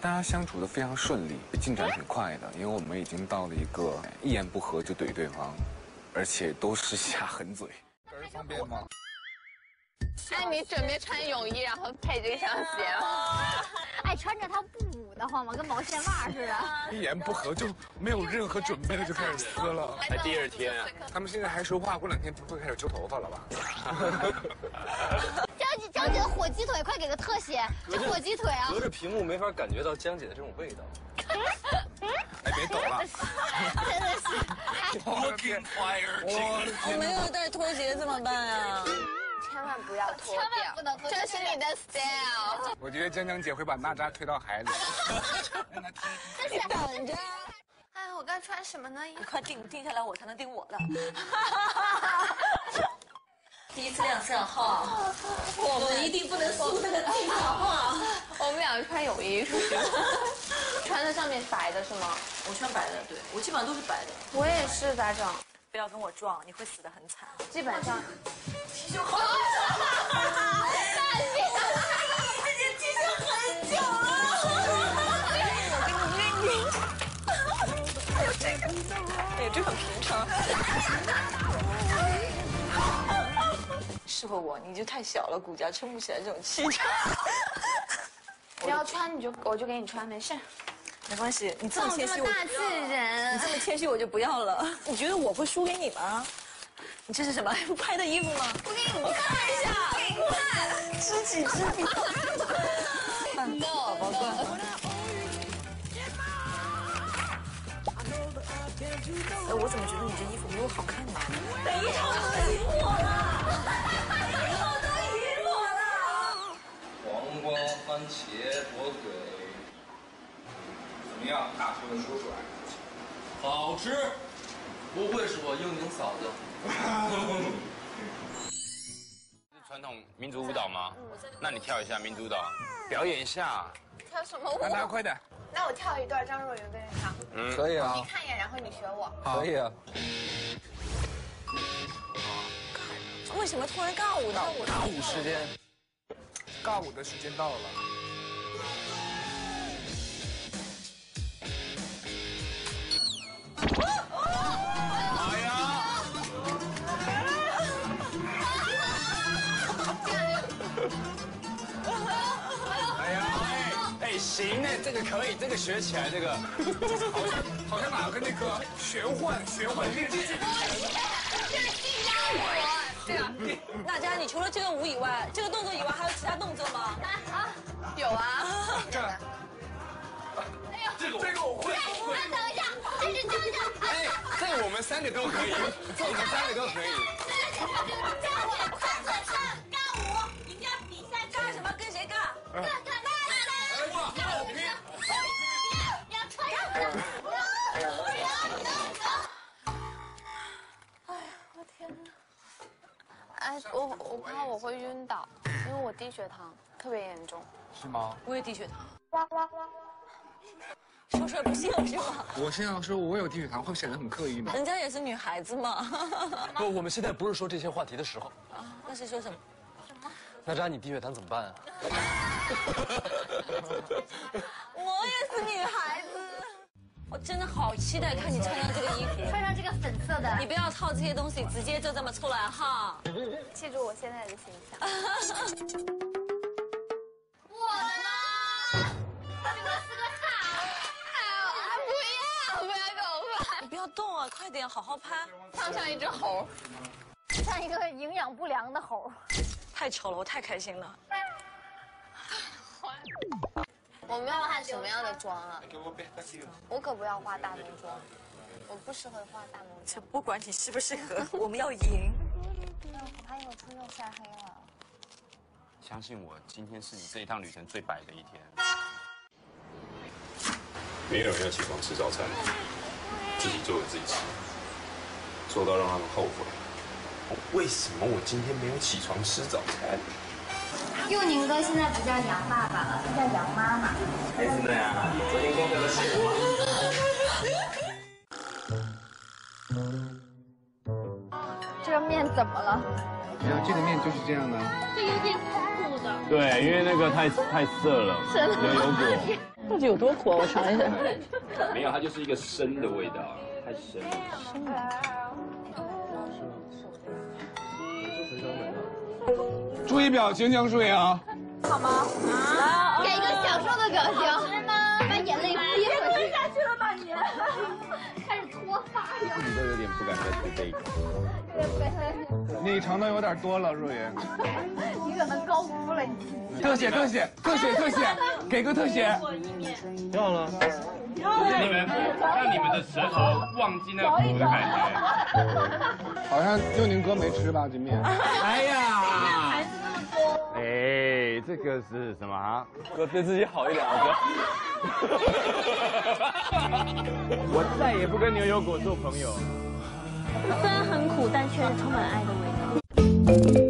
大家相处的非常顺利，进展挺快的，因为我们已经到了一个一言不合就怼对方，而且都是下狠嘴。这人方便吗？哎，你准备穿泳衣然后配这双鞋吗？哎，穿着它不捂得慌吗？跟毛线袜似的。一言不合就没有任何准备的就开始撕了。还第二天啊？他们现在还说话，过两天不会开始揪头发了吧？江姐，江姐的火鸡腿，快给个特写！这火鸡腿啊！隔着屏幕没法感觉到江姐的这种味道。哎，别抖了！真的是。我没有带拖鞋怎么办啊？千万不要脱掉，千万不能脱这是你的 style。我觉得江江姐会把娜扎推到海里。那你等着。哎，我该穿什么呢？你快定定下来，我才能定我的。第一次亮相哈，我们一定不能输这个镜，好不好？我们两个穿泳衣出去，穿的上面白的是吗？我穿白的，对我基本上都是白的。我也是，咋整？不要跟我撞，你会死得很惨。基本上。踢球好久了，大姐，自己踢球很久了。我这个，哎，这很平常。适合我，你就太小了，骨架撑不起来这种气场。你要穿你就我就给你穿，没事。没关系，你这么谦虚，我大自然。你这么谦虚，我就不要了。你觉得我会输给你吗？你这是什么 拍的衣服吗？我给你看一下，给你看，知己知彼。No，宝哥。哎，我怎么觉得你这衣服比我好看呢？一场都赢我了，一场都赢我了。黄瓜、番茄、火腿，怎么样？大声的说出来。好吃。不愧是我英宁嫂子。是 传统民族舞蹈吗？那你跳一下民族舞蹈，表演一下。跳什么舞？大家快点。那我跳一段张若昀跟着唱。嗯，可以啊。你看一眼，然后你学我。可以啊。为什么突然尬舞呢？尬舞时间。尬舞的时间到了。行呢，这个可以，这个学起来，这个 好像好像哪个那个玄幻玄幻电视剧。这是新疆舞，对啊。娜佳，你除了这个舞以外，这个动作以外，还有其他动作吗？啊，都可以，这我们三个都可以。教我快速唱尬舞，一定要比赛尬什么？跟谁尬？尬尬。哎，我我怕我会晕倒，因为我低血糖特别严重。是吗？我也低血糖。说出来不信是吗？我现在说我有低血糖，会显得很刻意吗？人家也是女孩子嘛。不，我们现在不是说这些话题的时候。啊，那是说什么？什么？娜扎，你低血糖怎么办啊？我也是女孩子。我真的好期待看你穿上这个衣服，穿上这个粉色的。你不要套这些东西，直接就这么出来哈。记住我现在的形象。快点，好好拍。像像一只猴，像一个营养不良的猴。太丑了，我太开心了。我们要化什么样的妆啊？我可不要化大浓妆，我不适合化大浓妆。不管你适不适合，我们要赢。我怕一会出又晒黑了。相信我，今天是你这一趟旅程最白的一天。没有人要起床吃早餐，自己做给自己吃，做到让他们后悔。为什么我今天没有起床吃早餐？佑宁哥现在不叫杨爸爸了，他叫杨妈妈。真的呀？昨天公开的写了这个面怎么了？没有，这个面就是这样的。这有点苦对，因为那个太太涩了，牛油果。到底有多苦啊？我尝一下。没有，它就是一个生的味道，太生了。注意表情，江疏影。给一个自己都有点不敢再吃这个。你尝的有点多了，若云。你可能高估了你自己。特写，特写，特写，特写，给个特写。要了。就是你们让你们的舌头忘记那个苦的感觉。好像佑宁哥没吃吧？这面。哎呀！哎，这个是什么啊？哥对自己好一点啊，哥。我再也不跟牛油果做朋友。虽然很苦，但却是充满爱的味道。